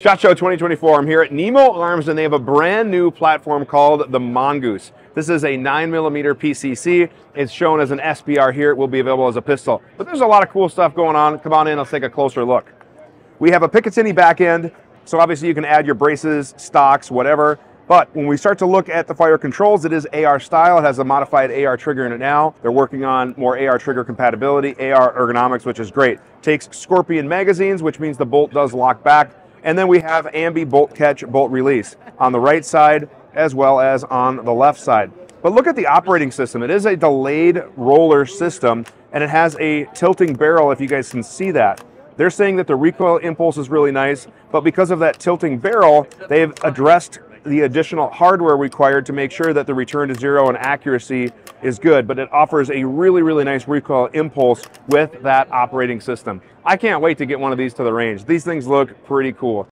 SHOT Show 2024. I'm here at Nemo Arms and they have a brand new platform called the Mongoose. This is a 9mm PCC. It's shown as an SBR here. It will be available as a pistol. But there's a lot of cool stuff going on. Come on in, let's take a closer look. We have a Picatinny back end, so obviously you can add your braces, stocks, whatever. But when we start to look at the fire controls, it is AR style. It has a modified AR trigger in it now. They're working on more AR trigger compatibility, AR ergonomics, which is great. Takes Scorpion magazines, which means the bolt does lock back. And then we have ambi bolt catch, bolt release on the right side as well as on the left side. But look at the operating system. It is a delayed roller system and it has a tilting barrel if you guys can see that. They're saying that the recoil impulse is really nice, but because of that tilting barrel, they've addressed the additional hardware required to make sure that the return to zero and accuracy is good, but it offers a really, really nice recoil impulse with that operating system. I can't wait to get one of these to the range. These things look pretty cool.